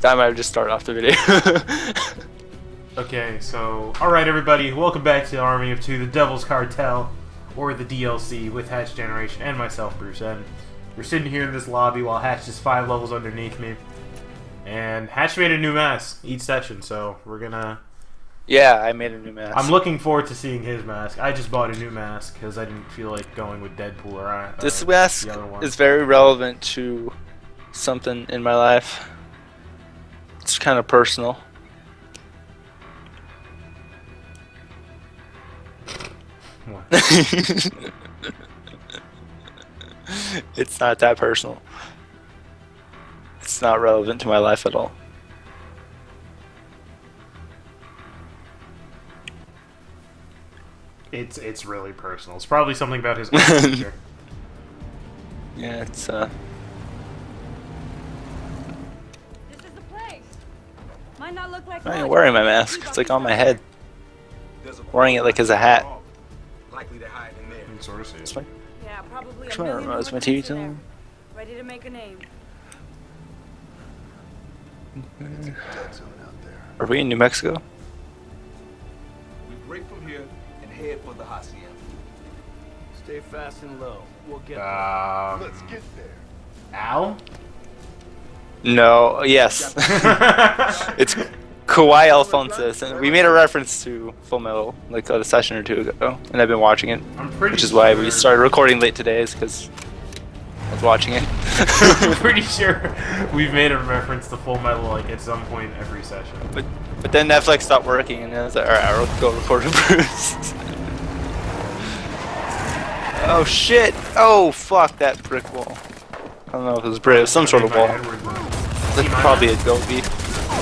That might have just started off the video. Okay, so alright everybody, welcome back to Army of Two, the Devil's Cartel, or the DLC with Hatched Generation and myself, Bruce N. We're sitting here in this lobby while Hatch is five levels underneath me. And Hatch made a new mask each session, so we're gonna... yeah, I made a new mask. I'm looking forward to seeing his mask. I just bought a new mask because I didn't feel like going with Deadpool or uh, this mask the other one. is very relevant to something in my life. It's kind of personal. It's not that personal. It's not relevant to my life at all. It's it's really personal. It's probably something about his character. Yeah, it's uh like I ain't much, wearing my mask. It's like on my head. Wearing it like as a hat. Likely to hide in there. Sort of see It's it. Yeah, probably a Come on, million my militants TV in. Ready to make a name. Are we in New Mexico? We break from here and head for the hacienda. Stay fast and low. We'll get Um, Let's get there. Al? No. Yes. it's Kawaii Alphonse, and we made a reference to Full Metal like a session or two ago, and I've been watching it, I'm pretty which is why we started recording late today, is because I was watching it. I'm pretty sure we've made a reference to Full Metal like at some point every session. But but then Netflix stopped working, and I was like, all right, I'll go record with Bruce. oh shit! Oh fuck that brick wall. I don't know if it was was some sort of wall. That's probably a Adobe.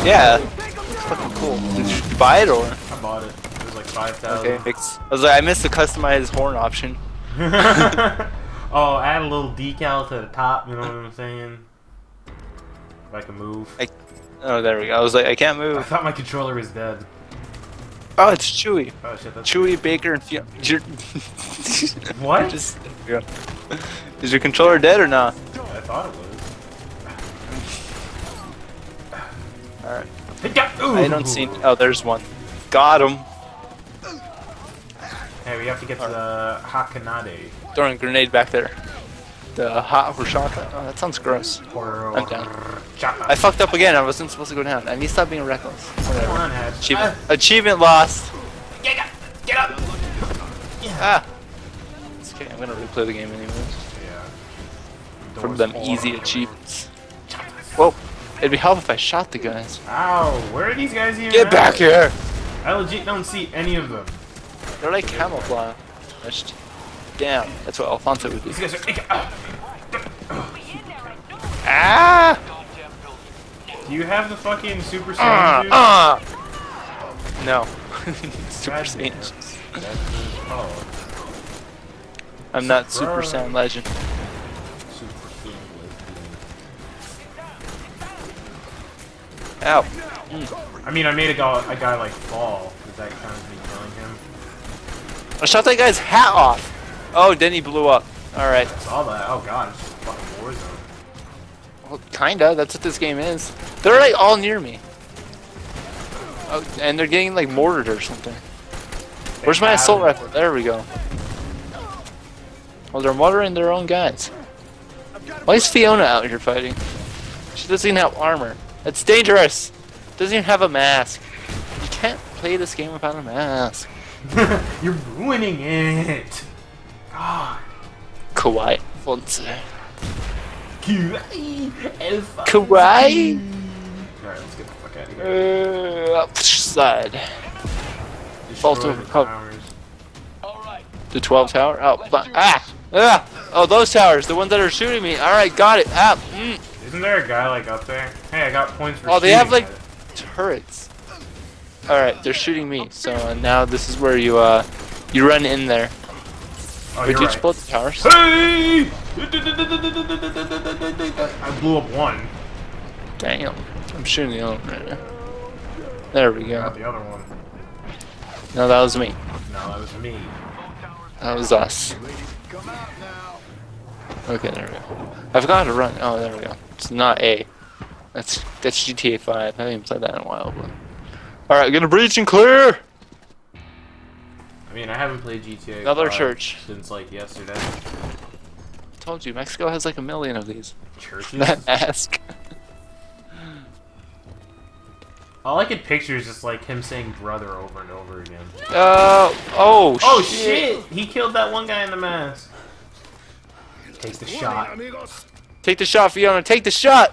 Yeah, it's fucking cool. Did you buy it or? I bought it. It was like five thousand. Okay, fix. I was like, I missed the customized horn option. oh, add a little decal to the top. You know what I'm saying? If I can move. I, oh, there we go. I was like, I can't move. I thought my controller was dead. Oh, it's Chewy. Oh shit, that's Chewy, Baker, and Fiona. What? Just yeah. Is your controller dead or not? I thought it was. Alright. I don't see. Oh, there's one. Got him. Hey, we have to get to the hacienda. Throwing a grenade back there. The hot Rashaka. Oh, that sounds gross. I'm down. I fucked up again. I wasn't supposed to go down. I need to stop being reckless. Come on. Achievement. Achievement lost. Get up! Get up! Ah. It's okay. I'm gonna replay the game anyways. Yeah. From them easy achievements. Whoa. It'd be helpful if I shot the guys. Ow! Where are these guys even Get at? back here! I legit don't see any of them. They're like camouflaged. Damn, that's what Alphonse would do. These guys are. Ah! Ah! Do you have the fucking Super Saiyan Ah! juice? Ah! No. Super Saiyan. damn. That's the- oh, I'm not Super Surprise. Saiyan Legend. Ow. I mean, I made a guy, a guy like fall. Does that count as me killing him? I shot that guy's hat off. Oh, then he blew up. Alright. I saw that. Oh god, it's just a fucking war zone. Well, kinda. That's what this game is. They're like all near me. Oh, and they're getting like mortared or something. Where's my assault rifle? There we go. Well, they're mortaring their own guys. Why is Fiona out here fighting? She doesn't even have armor. That's dangerous. Doesn't even have a mask. You can't play this game without a mask. You're ruining it. God. Kawaii. Fonse. Kawaii. Alpha. Kawaii. Alright, let's get the fuck out of here. Uh, side. Over the towers. The 12 tower? Oh, ah! Ah! Oh, those towers, the ones that are shooting me. Alright, got it. Ah! Mm. Isn't there a guy like up there? Hey, I got points for Oh, they have like turrets. Alright, they're shooting me. So uh, now this is where you, uh, you run in there. Oh, did you right. explode the towers? Hey! I blew up one. Damn. I'm shooting the other one right now. There we Got go. the other one. No, that was me. No, that was me. That was us. Okay, there we go. I forgot how to run. Oh, there we go. It's not A. That's that's GTA 5. I haven't even played that in a while. But... All right, gonna breach and clear. I mean, I haven't played GTA Another church. since like yesterday. I Told you, Mexico has like a million of these. Churches. That mask. All I could picture is just like him saying "brother" over and over again. Uh, oh, Oh shit. shit! He killed that one guy in the mask. Takes the shot. Take the shot, Fiona. Take the shot.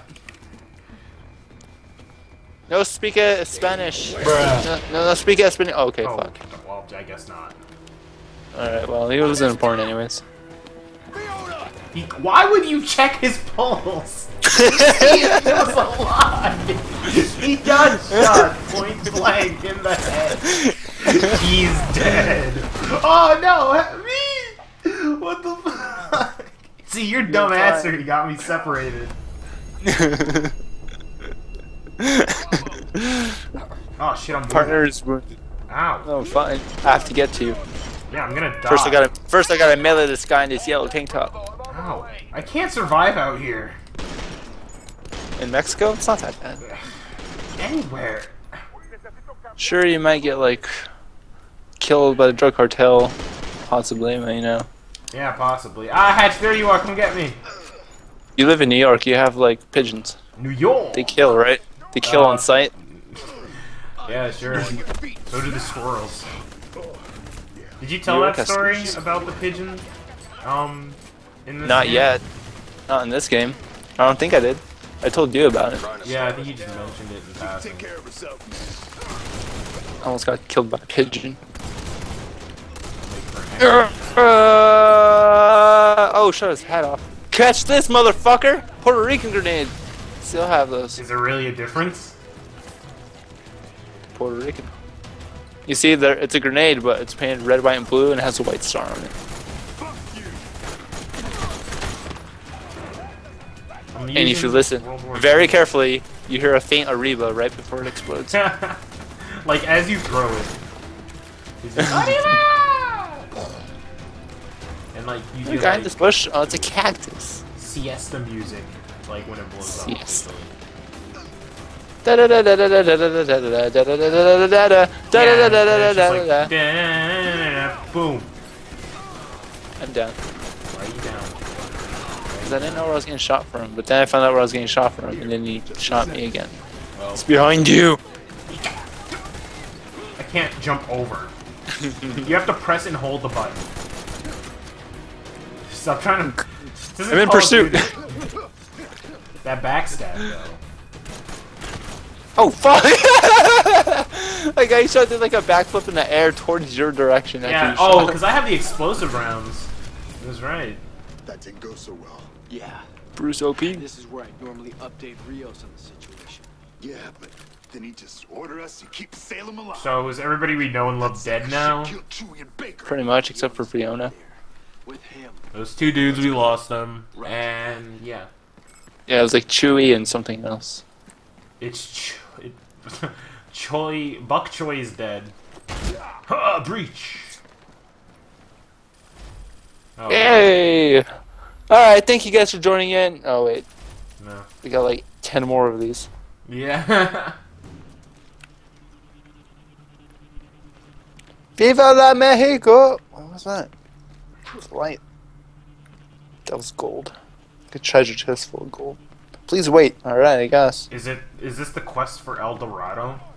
No speak Spanish. No, no, no speak Spanish. Oh, okay, Oh, fuck. well, I guess not. All right, well, he wasn't important anyways. He, why would you check his pulse? he was alive. He got shot point blank in the head. He's dead. Oh no, me! What the fuck? See, your dumb fine. answer got me separated. Oh shit, I'm wounded. Partners wounded. Ow. Oh, fine. I have to get to you. Yeah, I'm gonna die. First, I gotta first I gotta melee this guy in this yellow tank top. Ow. I can't survive out here. In Mexico, it's not that bad. Anywhere. Sure, you might get like killed by the drug cartel, possibly. but, You know, Yeah, possibly. Ah, Hatch, there you are. Come get me. you live in New York. You have like pigeons. New York. They kill, right? They kill Uh, on sight. Yeah, sure. So do the squirrels. Did you tell York that story squirrels. about the pigeon? Um, in this Not game? yet. Not in this game. I don't think I did. I told you about it. Yeah, I think you just mentioned it in passing. I almost got killed by a pigeon. Like, Uh, oh, shut his head off. Catch this, motherfucker! Puerto Rican grenade. Still have those. Is there really a difference? Puerto Rican. You see, there it's a grenade, but it's painted red, white, and blue, and it has a white star on it. I'm And if using you listen very carefully, you hear a faint Ariba right before it explodes. like as you throw it. It's just- and like you get guy in like this bush, oh, it's a cactus. siesta music, like when it blows up. Siesta. basically. Da da da da da da da da da da da da da da da da da da Yeah, da da da and da it's da just da like, da. da-da-da-da-da, Boom. I'm down. Why are you down? 'Cause I didn't know where I was getting shot from, but then I found out where I was getting shot from, and then he shot me again. It's behind you. I can't jump over. you have to press and hold the button. Stop trying to. I'm in pursuit. That backstab though. Oh fuck! like I shot did like a backflip in the air towards your direction. after Yeah. you Oh, because I have the explosive rounds. That's right. That didn't go so well. Yeah, Bruce OP. this is where I normally update Rios on the situation. Yeah, but then he just order us to keep Salem alive. So is everybody we know and love dead now? Killed Chewie and Baker. Pretty much, except for Fiona. With him. Those two dudes we lost them, and yeah, Yeah, it was like Chewy and something else. it's Ch- it, Choi. Buck Choi is dead. Ha! Breach. Oh, Yay! Alright, thank you guys for joining in. Oh wait, No. we got like 10 more of these. Yeah. Viva la Mexico! What was that? It was light. That was gold. A treasure chest full of gold. Please wait. Alright, I guess. is it? Is this the quest for El Dorado?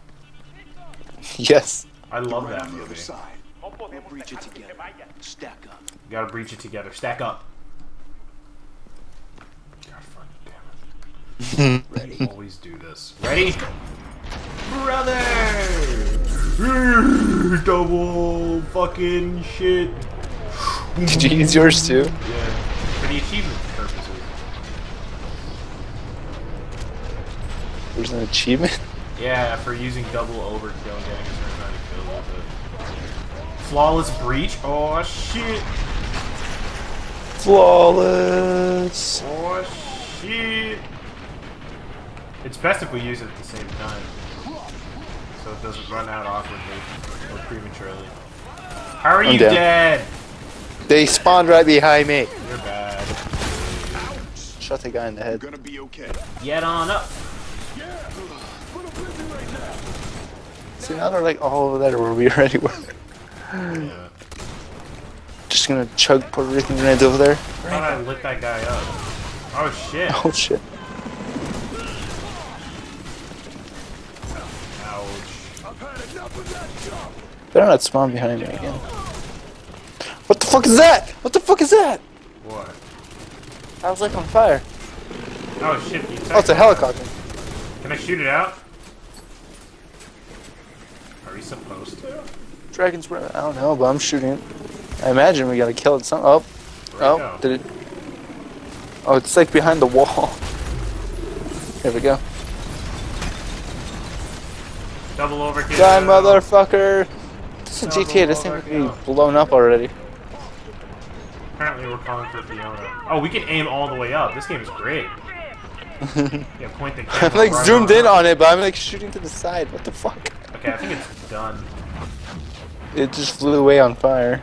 Yes. I love Right that on the other movie. side. We'll breach it together. Stack up. You gotta breach it together. Stack up. God fucking damn it. Ready. Always do this. Ready? Brother! Double fucking shit. Did you use yours too? Yeah. For the achievement purposes. There's an achievement? Yeah, for using double overkill and getting a certain amount of kills with it. Flawless breach? Oh shit! Flawless. Oh shit! It's best if we use it at the same time. So it doesn't run out awkwardly or prematurely. How are I'm you down. dead? They spawned right behind me. You're bad. Shot the guy in the You're head. gonna be okay. Get on up. See, now they're like all over there where we already were. Yeah. Just gonna chug Puerto Rican grenades over there. I thought I lit that guy up. Oh shit. Oh shit. Ouch. Better not spawn behind me again. What the fuck is that? What the fuck is that? What? I was like on fire. Oh shit. You Oh, it's a helicopter. Can I shoot it out? Are we supposed to? Dragon's breath. I don't know, but I'm shooting it. I imagine we gotta kill it some. Oh, oh, did it? Oh, it's like behind the wall. Here we go. Double overkill. Die, motherfucker! This is GTA. This thing would be blown up already. Apparently we're calling for Fiona. Oh, we can aim all the way up. This game is great. Yeah, point the I'm like right zoomed in on it, but I'm like shooting to the side. What the fuck? Okay, I think it's done. It just flew away on fire.